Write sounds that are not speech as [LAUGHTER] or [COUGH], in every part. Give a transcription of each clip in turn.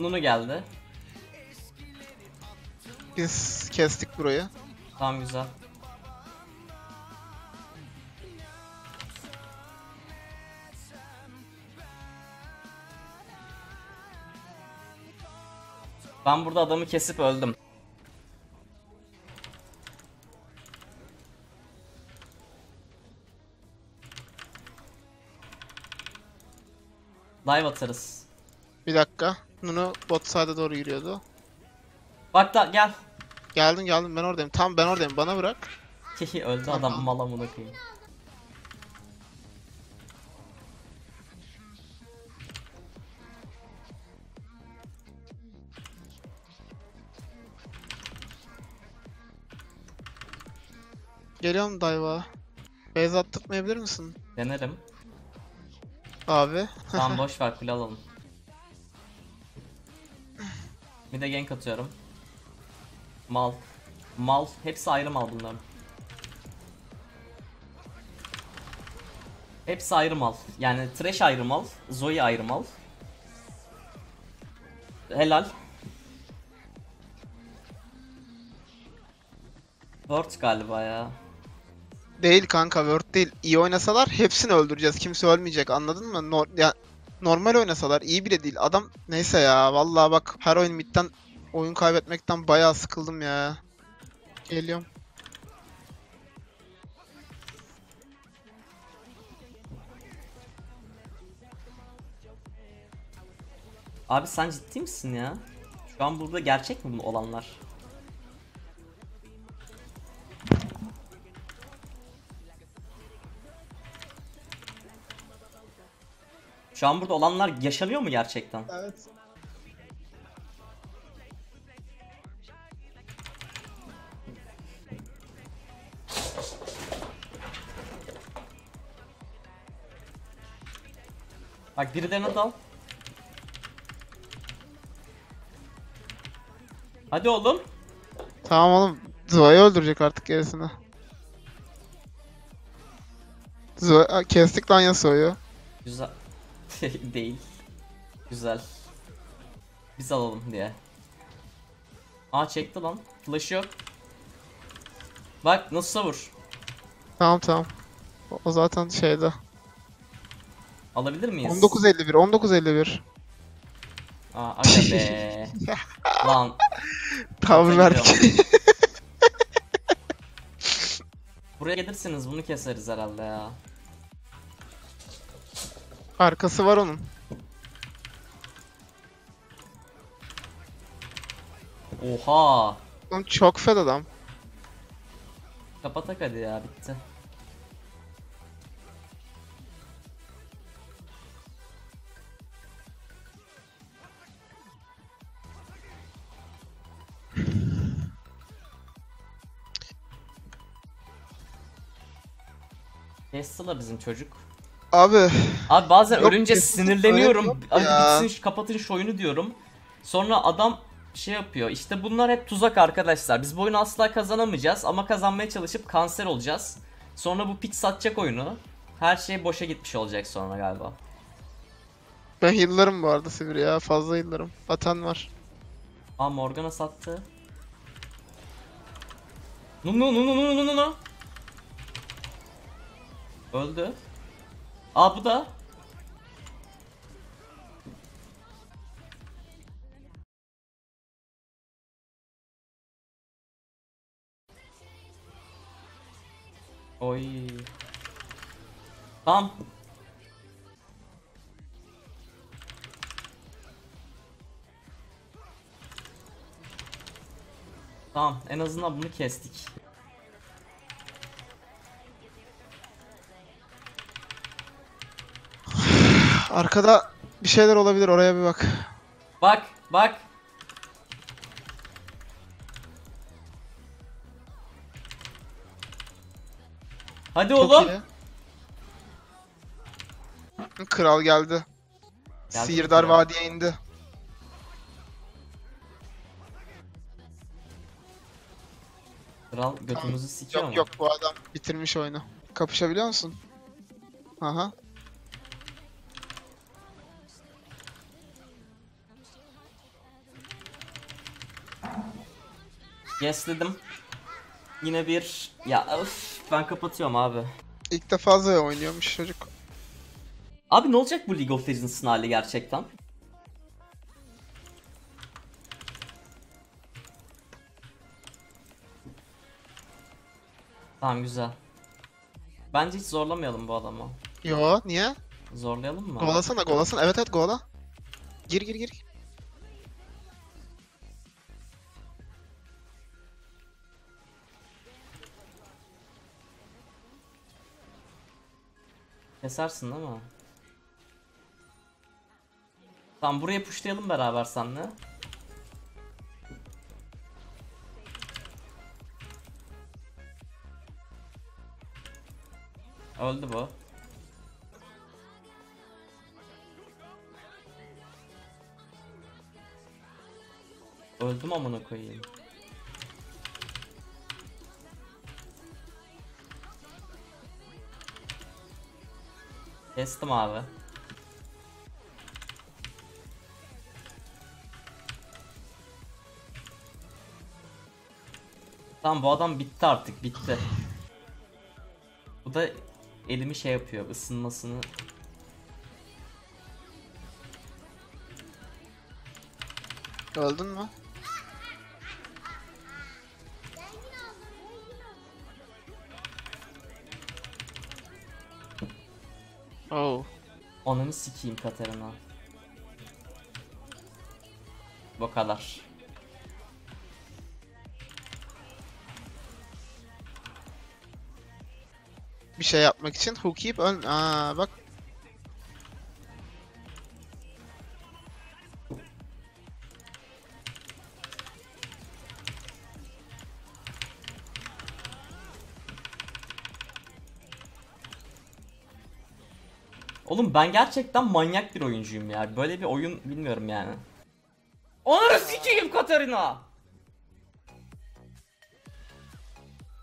Nunu geldi. Biz kestik burayı. Tamam güzel. Ben burada adamı kesip öldüm. Dive atarız. Bir dakika. Nunu bot side'a doğru yürüyordu. Bak da gel. Geldim geldim ben oradayım. Tam ben oradayım bana bırak. Hihi öldü adam mal amına koyayım. Geliyorum Dayva. Base attırtmayabilir misin? Denerim. Abi. Tamam boş ver kule alalım. Bir de gank atıyorum. Mal. Mal. Hepsi ayrı mal bunların. Hepsi ayrı mal. Yani Thresh ayrı mal. Zoe ayrı mal. Helal. Word galiba ya. Değil kanka Word değil. İyi oynasalar hepsini öldüreceğiz. Kimse ölmeyecek anladın mı? Nor- ya, normal oynasalar iyi bile değil. Adam neyse ya vallahi bak her oyun midden oyun kaybetmekten bayağı sıkıldım ya. Geliyorum. Abi sen ciddi misin ya? Şu an burada gerçek mi bu olanlar? Şu an burada olanlar yaşanıyor mu gerçekten? Evet. Bak birilerine dal. Hadi oğlum. Tamam oğlum. Zoe'yi öldürecek artık gerisini. Aa, kestik lan Yasuo'yu. Güzel. [LAUGHS] Değil. Güzel. Biz alalım diye. Aa çekti lan. Flash yok. Bak nasıl vur. Tamam tamam. O, zaten şeyde. Alabilir miyiz? 19.51 19.51. Aa aga be. [LAUGHS] lan Zaten verdik. [LAUGHS] buraya gelirseniz bunu keseriz herhalde ya. Arkası var onun. Oha. Oğlum çok fed adam. Kapatak hadi ya bitti. Kestiler bizim çocuk. Abi Abi bazen Yok, ölünce sinirleniyorum. Abi ya. bitsin kapatın şu oyunu diyorum. Sonra adam şey yapıyor. İşte bunlar hep tuzak arkadaşlar. Biz bu oyunu asla kazanamayacağız ama kazanmaya çalışıp kanser olacağız. Sonra bu piç satacak oyunu. Her şey boşa gitmiş olacak sonra galiba. ben heal'larım bu arada Sivir ya. Fazla heal'larım. Atan var. Aa Morgana sattı. Nu nu nu nu nu nu nu. Öldü. Aa bu da. Oy. Tamam. Tamam en azından bunu kestik. Arkada bir şeyler olabilir oraya bir bak. Bak bak. Hadi Çok oğlum. iyi. Kral geldi. Geldi Sihirdar kral? Vadi'ye indi. Kral götümüzü sikiyor Yok mu? yok bu adam bitirmiş oyunu. Kapışabiliyor musun? Aha. Yesledim. Yine bir... Ya öf, ben kapatıyorum abi. İlk defa Zaya oynuyormuş çocuk. Abi ne olacak bu League of Legends'ın hali gerçekten? Tamam güzel. Bence hiç zorlamayalım bu adamı. Yo niye? Zorlayalım mı? Golasana golasana. Evet evet gola. Gir gir gir. Kesersin değil mi? Tamam buraya pushlayalım beraber seninle. Öldü bu. Öldüm amına koyayım. Kestim abi. Tamam bu adam bitti artık bitti. Bu da elimi şey yapıyor ısınmasını. Öldün mü? Oh. Ananı sikeyim Katerina. Bu kadar. Bir şey yapmak için hook yiyip ön... Aa bak. Oğlum ben gerçekten manyak bir oyuncuyum ya. Böyle bir oyun bilmiyorum yani. Ananı sikeyim Katerina.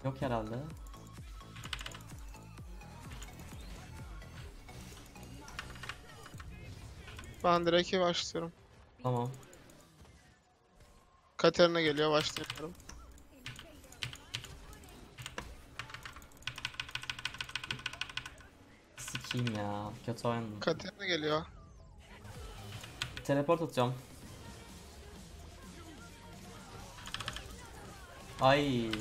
Yok herhalde. Ben direkt başlıyorum. Tamam. Katerina geliyor başlıyorum. Sikeyim ya. Kötü oynadım. Katerina geliyor. Teleport atacağım. Ay.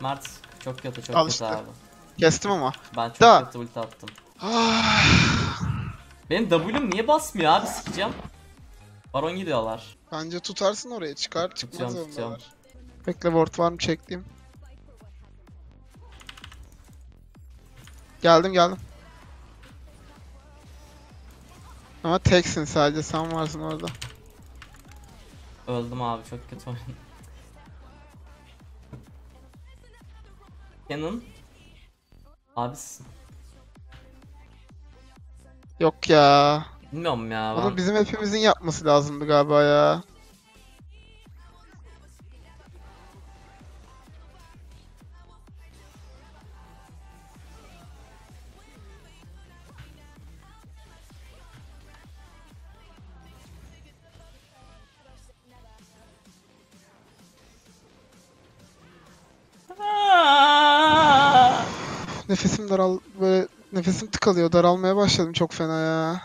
Mert çok kötü çok Al kötü abi. Kestim ama. Ben çok Da. kötü ulti attım. Ah, Benim W'm niye basmıyor abi sikeceğim. Baron gidiyorlar. Bence tutarsın oraya çıkar çıkmaz Tutacağım, tutacağım. Bekle ward var mı çektiğim. Geldim geldim. Ama teksin sadece sen varsın orada. Öldüm abi çok kötü oynadım. Canon. Abisin. Yok ya. Bilmiyorum ya ben. Onu bizim hepimizin yapması lazımdı galiba ya. Nefesim daral böyle nefesim tıkalıyor daralmaya başladım çok fena ya.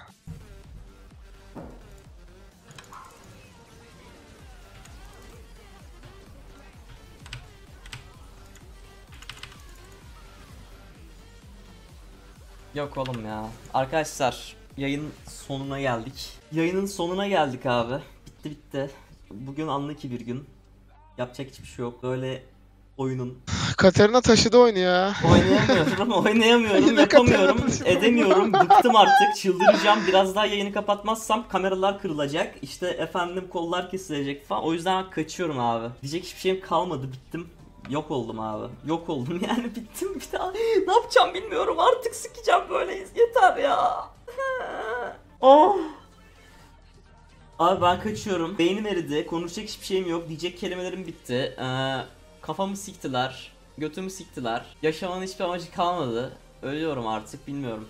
Yok oğlum ya. Arkadaşlar yayın sonuna geldik. Yayının sonuna geldik abi. Bitti bitti. Bugün anlı ki bir gün. Yapacak hiçbir şey yok. Böyle oyunun. Katerina taşıdı oyunu ya. Oynayamıyorum, [LAUGHS] oynayamıyorum, Yine yapamıyorum, edemiyorum. Bıktım artık, çıldıracağım. Biraz daha yayını kapatmazsam kameralar kırılacak. İşte efendim kollar kesilecek falan. O yüzden kaçıyorum abi. Diyecek hiçbir şeyim kalmadı, bittim. Yok oldum abi. Yok oldum [LAUGHS] yani bittim bir daha. Ne yapacağım bilmiyorum artık sikeceğim böyleyiz. Yeter ya. [LAUGHS] oh. Abi ben kaçıyorum. Beynim eridi. Konuşacak hiçbir şeyim yok. Diyecek kelimelerim bitti. Ee, kafamı siktiler. Götümü siktiler. Yaşamanın hiçbir amacı kalmadı. Ölüyorum artık bilmiyorum.